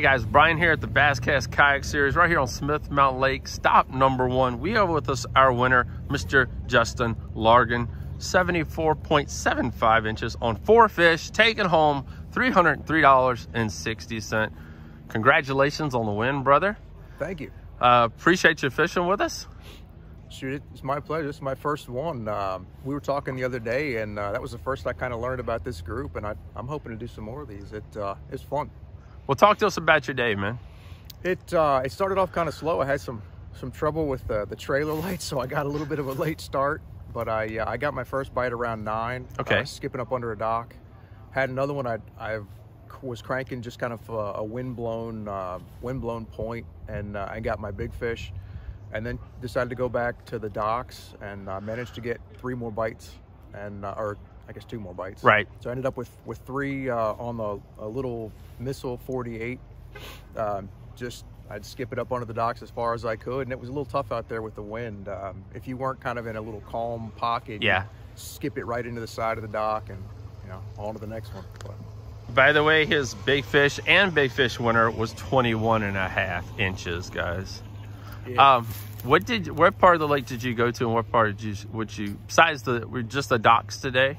guys, Brian here at the Basscast Kayak Series right here on Smith Mountain Lake. Stop number one. We have with us our winner, Mr. Justin Largen. 74.75 inches on four fish, taking home $303.60. Congratulations on the win, brother. Thank you. Uh, appreciate you fishing with us. Shoot, it's my pleasure. This is my first one. Um, we were talking the other day, and uh, that was the first I kind of learned about this group, and I, am hoping to do some more of these. It, uh, it's fun. Well, talk to us about your day, man. It uh, it started off kind of slow. I had some some trouble with the, the trailer lights, so I got a little bit of a late start. But I uh, I got my first bite around nine. Okay. Uh, skipping up under a dock. Had another one. I I was cranking just kind of a, a wind blown uh, wind blown point, and uh, I got my big fish, and then decided to go back to the docks and uh, managed to get three more bites, and uh, or I guess two more bites. Right. So I ended up with with three uh, on the a little missile 48. Um, just I'd skip it up onto the docks as far as I could, and it was a little tough out there with the wind. Um, if you weren't kind of in a little calm pocket, yeah, skip it right into the side of the dock, and you know on to the next one. But, by the way, his big fish and big fish winner was 21 and a half inches, guys. Yeah. Um, what did what part of the lake did you go to, and what part did you would you besides the were just the docks today?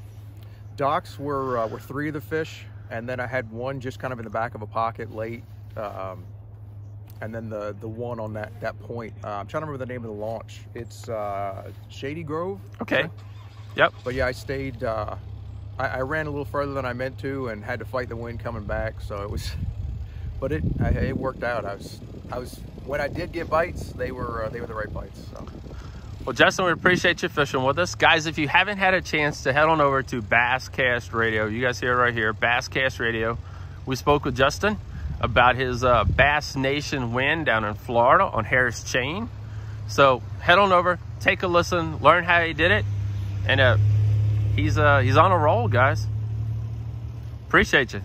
Docks were uh, were three of the fish, and then I had one just kind of in the back of a pocket late, um, and then the the one on that that point. Uh, I'm trying to remember the name of the launch. It's uh, Shady Grove. Okay. Yep. But yeah, I stayed. Uh, I, I, ran a little further than I meant to, and had to fight the wind coming back. So it was, but it I, it worked out. I was I was when I did get bites, they were uh, they were the right bites. So. Well, Justin, we appreciate you fishing with us. Guys, if you haven't had a chance to head on over to Basscast Radio, you guys hear it right here, Basscast Radio. We spoke with Justin about his uh, Bass Nation win down in Florida on Harris Chain. So head on over, take a listen, learn how he did it, and uh, he's uh, he's on a roll, guys. Appreciate you.